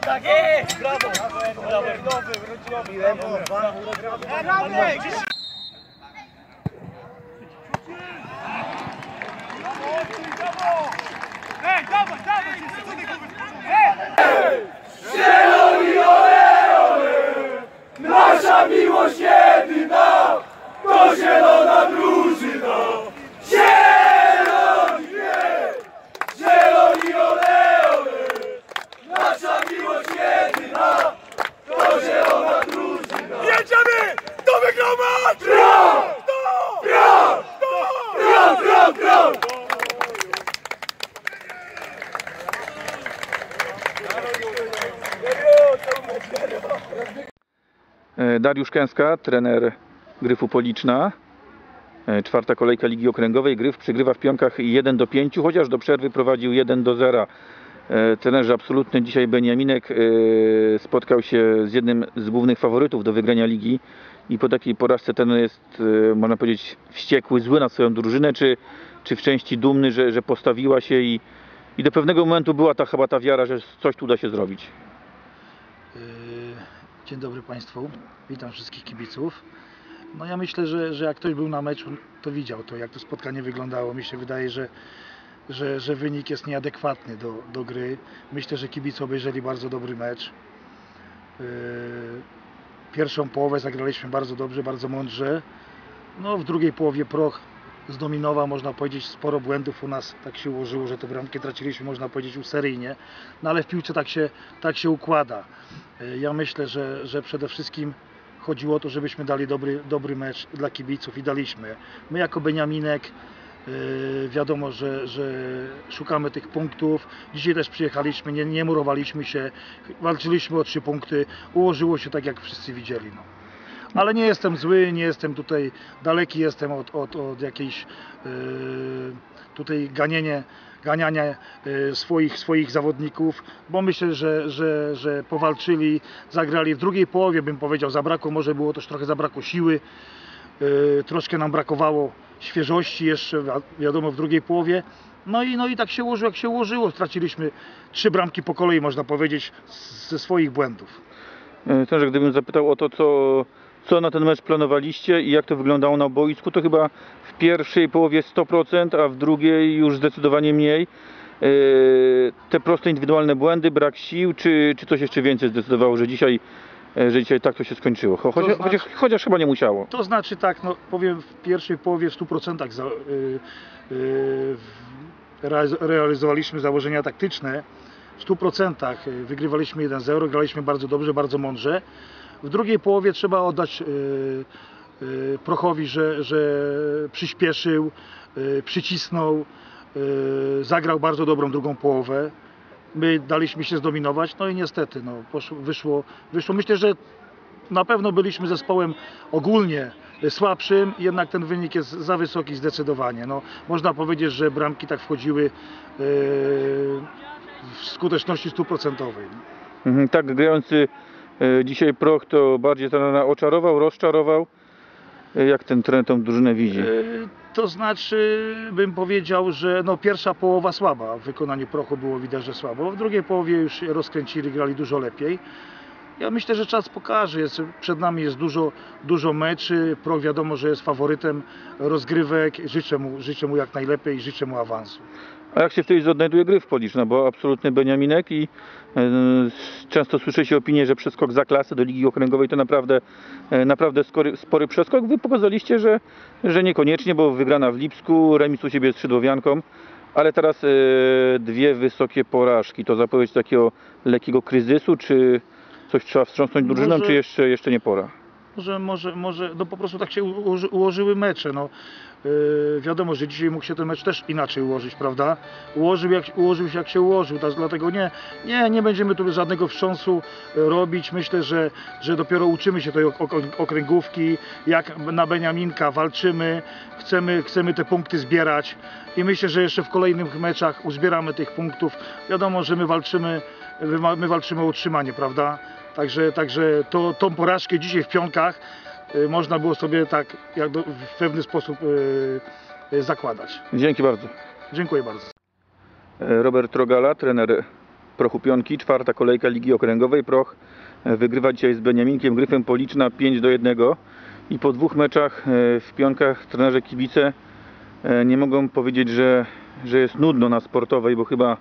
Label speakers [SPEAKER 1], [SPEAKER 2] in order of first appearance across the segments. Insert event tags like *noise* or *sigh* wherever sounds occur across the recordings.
[SPEAKER 1] Tak jest! Brawo! Brawo! Nowy, wróciłowy. Brawo! Gdzieś Ej, dawaj, dawaj! Ej!
[SPEAKER 2] Nasza miłość jedyna to zielona drużyna. Zieloni nie, zieloni ole, ole. Nasza miłość jedyna to zielona drużyna. Jedziemy! Kto wygrał mecz? Gra! Kto? Gra! Kto?
[SPEAKER 3] E, Dariusz Kęska, trener Gryfu Policzna. E, Czwarta kolejka Ligi Okręgowej. Gryf przegrywa w pionkach 1 do 5, chociaż do przerwy prowadził 1 do 0. E, Trenerze absolutny dzisiaj Beniaminek spotkał się z jednym z głównych faworytów do wygrania ligi i po takiej porażce ten jest, e, można powiedzieć, wściekły, zły na swoją drużynę, czy, czy w części dumny, że, że postawiła się i, i do pewnego momentu była ta chyba ta wiara, że coś tu da się zrobić.
[SPEAKER 4] Yy, Dzień dobry Państwu, witam wszystkich kibiców. No ja myślę, że, że jak ktoś był na meczu, to widział to, jak to spotkanie wyglądało. Mi się wydaje, że, że, że wynik jest nieadekwatny do, do gry. Myślę, że kibice obejrzeli bardzo dobry mecz. Pierwszą połowę zagraliśmy bardzo dobrze, bardzo mądrze. No w drugiej połowie Proch zdominował, można powiedzieć, sporo błędów u nas. Tak się ułożyło, że te bramki traciliśmy, można powiedzieć, useryjnie. No ale w piłce tak się, tak się układa. Y, Ja myślę, że, że przede wszystkim chodziło o to, żebyśmy dali dobry, dobry mecz dla kibiców i daliśmy. My jako Beniaminek wiadomo, że, że szukamy tych punktów. Dzisiaj też przyjechaliśmy, nie, nie murowaliśmy się, walczyliśmy o trzy punkty. Ułożyło się tak, jak wszyscy widzieli. No. Ale nie jestem zły, nie jestem tutaj daleki, jestem od, od, od jakiejś yy, tutaj ganienie, ganiania yy, swoich, swoich zawodników, bo myślę, że, że, że powalczyli, zagrali w drugiej połowie, bym powiedział, zabrakło, może było też trochę zabrakło siły, yy, troszkę nam brakowało świeżości jeszcze, wi- wiadomo, w drugiej połowie. No i, no i tak się ułożyło, jak się ułożyło. Straciliśmy trzy bramki po kolei, można powiedzieć, ze swoich błędów.
[SPEAKER 3] E, Też gdybym zapytał o to, co, co na ten mecz planowaliście i jak to wyglądało na boisku, to chyba w pierwszej połowie 100%, a w drugiej już zdecydowanie mniej. E, Te proste indywidualne błędy, brak sił, czy, czy coś jeszcze więcej zdecydowało, że dzisiaj, że dzisiaj tak to się skończyło? Cho- Chociaż,
[SPEAKER 4] znaczy-
[SPEAKER 3] chociaż, chociaż chyba nie musiało.
[SPEAKER 4] To znaczy tak, no powiem w pierwszej połowie w 100% za, y, y, realizowaliśmy założenia taktyczne. W 100% y, wygrywaliśmy 1-0, graliśmy bardzo dobrze, bardzo mądrze. W drugiej połowie trzeba oddać Prochowi, że, że przyspieszył, przycisnął, zagrał bardzo dobrą drugą połowę. My daliśmy się zdominować, no i niestety no, poszło, wyszło, wyszło. Myślę, że na pewno byliśmy zespołem ogólnie słabszym, jednak ten wynik jest za wysoki zdecydowanie. No, można powiedzieć, że bramki tak wchodziły yy, w skuteczności stuprocentowej.
[SPEAKER 3] Mhm, tak grający e, dzisiaj Proch to bardziej trenera oczarował, rozczarował. E, Jak ten trener tą drużynę widzi?
[SPEAKER 4] Yy, To znaczy, bym powiedział, że no, pierwsza połowa słaba. W wykonaniu Prochu było widać, że słabo. W drugiej połowie już rozkręcili, grali dużo lepiej. Ja myślę, że czas pokaże. Jest, przed nami jest dużo, dużo meczy. Proch wiadomo, że jest faworytem rozgrywek. Życzę mu, życzę mu jak najlepiej i życzę mu awansu.
[SPEAKER 3] A jak się wtedy odnajduje gry w Policzna, bo absolutny Beniaminek i e, często słyszy się opinię, że przeskok za klasę do Ligi Okręgowej to naprawdę, e, naprawdę skory, spory przeskok. Wy pokazaliście, że, że niekoniecznie, bo wygrana w Lipsku, remis u siebie z Szydłowianką, ale teraz e, dwie wysokie porażki. To zapowiedź takiego lekkiego kryzysu, czy coś trzeba wstrząsnąć drużyną,
[SPEAKER 4] Może-
[SPEAKER 3] czy jeszcze, jeszcze nie pora?
[SPEAKER 4] Może, może, może, no po prostu tak się ułoży, ułożyły mecze. No. Yy, wiadomo, że dzisiaj mógł się ten mecz też inaczej ułożyć, prawda? Ułożył, jak, ułożył się jak się ułożył, tak, dlatego nie, nie, nie będziemy tu żadnego wstrząsu e, robić. Myślę, że, że dopiero uczymy się tej ok- ok- okręgówki, jak na Beniaminka walczymy, chcemy, chcemy te punkty zbierać i myślę, że jeszcze w kolejnych meczach uzbieramy tych punktów. Wiadomo, że my walczymy, my wa- my walczymy o utrzymanie, prawda? Także, także to, tą porażkę dzisiaj w pionkach y, można było sobie tak jak do, w pewny sposób y, y, zakładać.
[SPEAKER 3] Dzięki bardzo.
[SPEAKER 4] Dziękuję bardzo.
[SPEAKER 3] E, Robert Rogala, trener Prochu Pionki, czwarta kolejka Ligi Okręgowej. Proch e, wygrywa dzisiaj z Beniaminkiem Gryfem Policzna 5 do 1 i po dwóch meczach e, w Pionkach trenerzy kibice nie mogą powiedzieć, że, że jest nudno na sportowej, bo chyba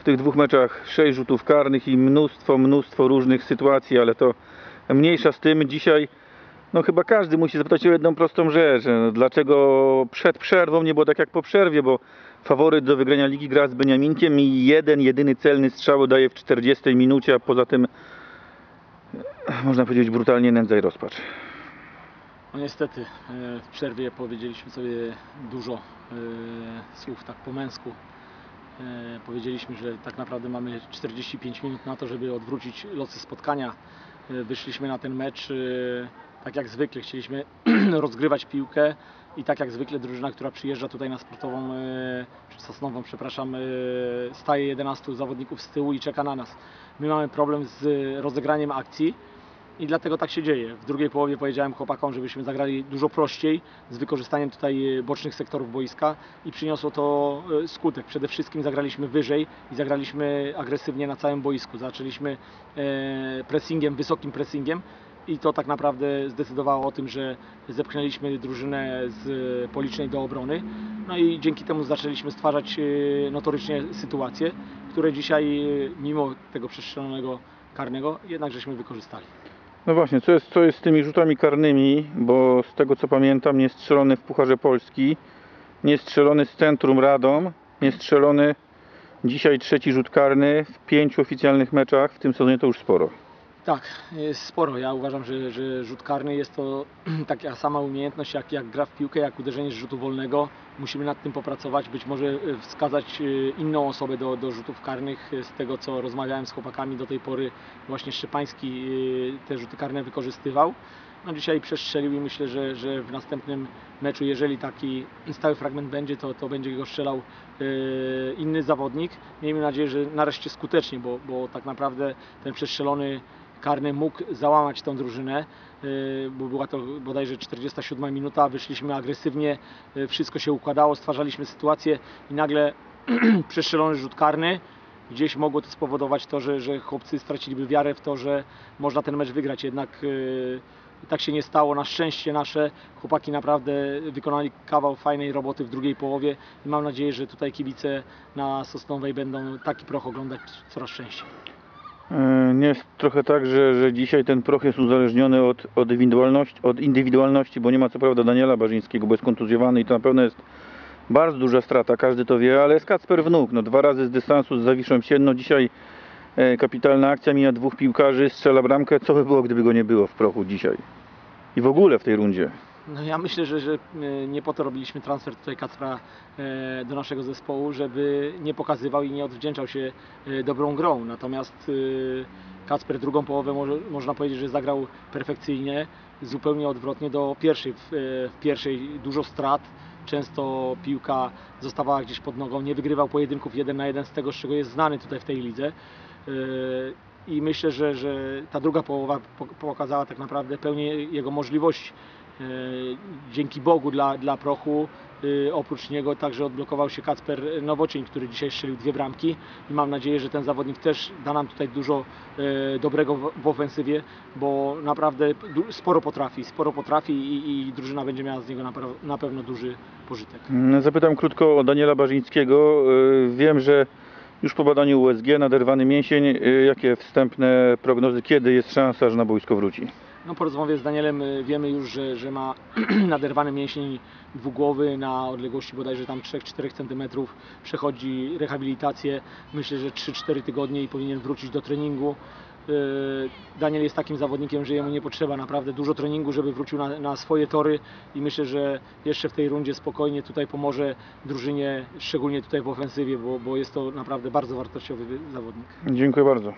[SPEAKER 3] w tych dwóch meczach 6 rzutów karnych i mnóstwo, mnóstwo różnych sytuacji, ale to mniejsza z tym. Dzisiaj no chyba każdy musi zapytać o jedną prostą rzecz. Dlaczego przed przerwą nie było tak jak po przerwie, bo faworyt do wygrania ligi gra z Beniaminkiem i jeden, jedyny celny strzał daje w 40 minucie, a poza tym e, można powiedzieć brutalnie nędza i rozpacz.
[SPEAKER 5] No niestety, e, w przerwie powiedzieliśmy sobie dużo e, słów tak po męsku. E, Powiedzieliśmy, że tak naprawdę mamy 45 minut na to, żeby odwrócić losy spotkania. E, Wyszliśmy na ten mecz e, tak jak zwykle, chcieliśmy *clears throat* rozgrywać piłkę i tak jak zwykle drużyna, która przyjeżdża tutaj na sportową, czy Sosnową, przepraszam, staje 11 zawodników z tyłu i czeka na nas. My mamy problem z rozegraniem akcji. I dlatego tak się dzieje. W drugiej połowie powiedziałem chłopakom, żebyśmy zagrali dużo prościej, z wykorzystaniem tutaj e, bocznych sektorów boiska i przyniosło to e, skutek. Przede wszystkim zagraliśmy wyżej i zagraliśmy agresywnie na całym boisku. Zaczęliśmy e, pressingiem, wysokim pressingiem i to tak naprawdę zdecydowało o tym, że zepchnęliśmy drużynę z policznej do obrony. No i dzięki temu zaczęliśmy stwarzać notorycznie sytuacje, które dzisiaj mimo tego przestrzelonego karnego jednak żeśmy wykorzystali.
[SPEAKER 3] No właśnie, co jest, co jest z tymi rzutami karnymi, bo z tego co pamiętam nie strzelony w Pucharze Polski, nie strzelony z Centrum Radom, nie strzelony dzisiaj trzeci rzut karny w pięciu oficjalnych meczach, w tym sezonie to już sporo.
[SPEAKER 5] Tak, jest sporo. Ja uważam, że, że rzut karny jest to *clears throat* taka sama umiejętność jak, jak gra w piłkę, jak uderzenie z rzutu wolnego. Musimy nad tym popracować, być może e, wskazać e, inną osobę do, do rzutów karnych. Z tego co rozmawiałem z chłopakami do tej pory, właśnie Szczepański e, te rzuty karne wykorzystywał. No dzisiaj przestrzelił i myślę, że, że w następnym meczu, jeżeli taki stały fragment będzie, to, to będzie go strzelał e, inny zawodnik. Miejmy nadzieję, że nareszcie skutecznie, bo, bo tak naprawdę ten przestrzelony karny mógł załamać tę drużynę, y, bo była to bodajże 47 minuta, wyszliśmy agresywnie, y, wszystko się układało, stwarzaliśmy sytuację i nagle *clears throat* przestrzelony rzut karny, gdzieś mogło to spowodować to, że, że chłopcy straciliby wiarę w to, że można ten mecz wygrać, jednak y, tak się nie stało, na szczęście nasze chłopaki naprawdę wykonali kawał fajnej roboty w drugiej połowie i mam nadzieję, że tutaj kibice na Sosnowej będą taki proch oglądać coraz częściej.
[SPEAKER 3] E, Nie jest trochę tak, że, że dzisiaj ten proch jest uzależniony od, od, indywidualności, od indywidualności, bo nie ma co prawda Daniela Barzyńskiego, bo jest kontuzjowany i to na pewno jest bardzo duża strata, każdy to wie, ale jest Kacper Wnuk, no dwa razy z dystansu z Zawiszą Sienno, dzisiaj e, kapitalna akcja, mija dwóch piłkarzy, strzela bramkę, co by było, gdyby go nie było w prochu dzisiaj? I w ogóle w tej rundzie.
[SPEAKER 5] No ja myślę, że, że e, nie po to robiliśmy transfer tutaj Kacpra e, do naszego zespołu, żeby nie pokazywał i nie odwdzięczał się e, dobrą grą. Natomiast Kacper drugą połowę może, można powiedzieć, że zagrał perfekcyjnie, zupełnie odwrotnie do pierwszej. W, w pierwszej dużo strat, często piłka zostawała gdzieś pod nogą, nie wygrywał pojedynków jeden na jeden z tego, z czego jest znany tutaj w tej lidze. I myślę, że, że ta druga połowa po- pokazała tak naprawdę pełnię jego możliwości. E, Dzięki Bogu dla, dla Prochu, e, oprócz niego także odblokował się Kacper Nowocień, który dzisiaj strzelił dwie bramki i mam nadzieję, że ten zawodnik też da nam tutaj dużo e, dobrego w, ofensywie, bo naprawdę sporo potrafi, sporo potrafi i, i drużyna będzie miała z niego na, na pewno duży pożytek.
[SPEAKER 3] Mm, Zapytam krótko o Daniela Barzyńskiego. Wiem, że już po badaniu USG naderwany mięsień. Jakie wstępne prognozy, kiedy jest szansa, że na boisko wróci?
[SPEAKER 5] No, po rozmowie z Danielem y, wiemy już, że, że ma *clears throat* naderwany mięsień dwugłowy na odległości bodajże tam 3-4 cm. Przechodzi rehabilitację, myślę, że 3-4 tygodnie i powinien wrócić do treningu. Y, Daniel jest takim zawodnikiem, że jemu nie potrzeba naprawdę dużo treningu, żeby wrócił na, na swoje tory i myślę, że jeszcze w tej rundzie spokojnie tutaj pomoże drużynie, szczególnie tutaj w ofensywie, bo, bo jest to naprawdę bardzo wartościowy zawodnik.
[SPEAKER 3] Dziękuję bardzo.